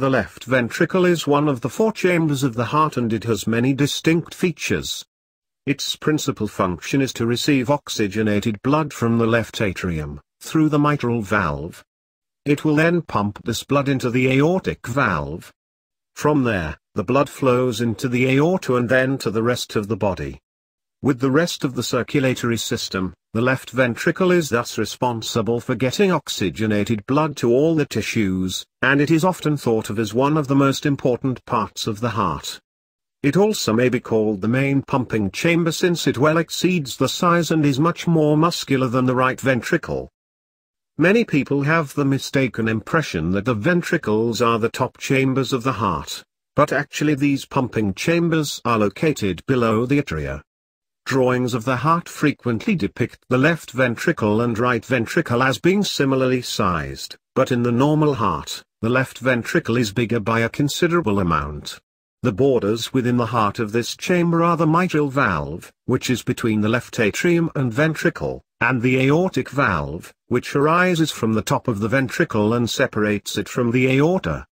The left ventricle is one of the four chambers of the heart and it has many distinct features. Its principal function is to receive oxygenated blood from the left atrium, through the mitral valve. It will then pump this blood into the aortic valve. From there, the blood flows into the aorta and then to the rest of the body. With the rest of the circulatory system, the left ventricle is thus responsible for getting oxygenated blood to all the tissues, and it is often thought of as one of the most important parts of the heart. It also may be called the main pumping chamber since it well exceeds the size and is much more muscular than the right ventricle. Many people have the mistaken impression that the ventricles are the top chambers of the heart, but actually these pumping chambers are located below the atria. Drawings of the heart frequently depict the left ventricle and right ventricle as being similarly sized, but in the normal heart, the left ventricle is bigger by a considerable amount. The borders within the heart of this chamber are the mitral valve, which is between the left atrium and ventricle, and the aortic valve, which arises from the top of the ventricle and separates it from the aorta.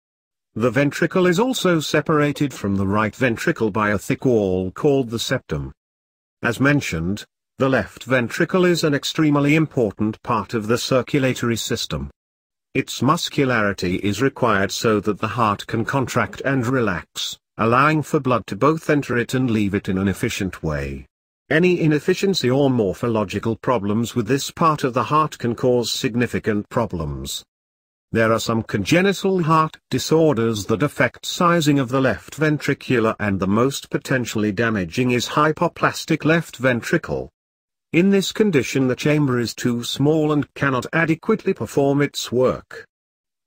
The ventricle is also separated from the right ventricle by a thick wall called the septum. As mentioned, the left ventricle is an extremely important part of the circulatory system. Its muscularity is required so that the heart can contract and relax allowing for blood to both enter it and leave it in an efficient way. Any inefficiency or morphological problems with this part of the heart can cause significant problems. There are some congenital heart disorders that affect sizing of the left ventricular and the most potentially damaging is hypoplastic left ventricle. In this condition the chamber is too small and cannot adequately perform its work.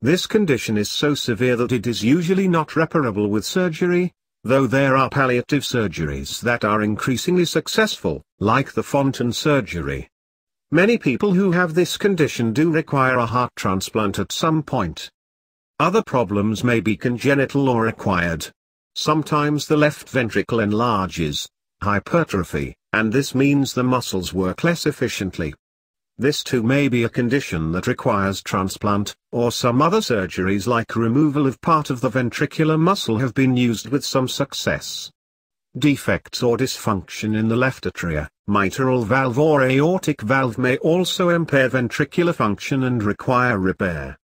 This condition is so severe that it is usually not reparable with surgery, though there are palliative surgeries that are increasingly successful, like the Fontan surgery. Many people who have this condition do require a heart transplant at some point. Other problems may be congenital or acquired. Sometimes the left ventricle enlarges, hypertrophy, and this means the muscles work less efficiently. This too may be a condition that requires transplant, or some other surgeries like removal of part of the ventricular muscle have been used with some success. Defects or dysfunction in the left atria, mitral valve or aortic valve may also impair ventricular function and require repair.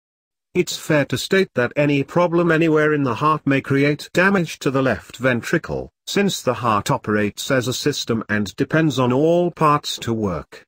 It's fair to state that any problem anywhere in the heart may create damage to the left ventricle, since the heart operates as a system and depends on all parts to work.